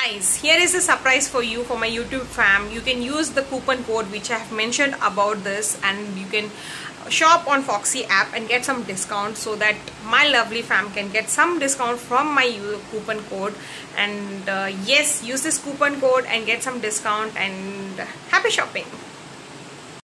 guys here is a surprise for you for my youtube fam. You can use the coupon code which i have mentioned about this and you can shop on foxy app and get some discount so that my lovely fam can get some discount from my coupon code. And uh, yes use this coupon code and get some discount and happy shopping.